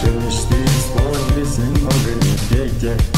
Finish this boy, listen already, yeah, yeah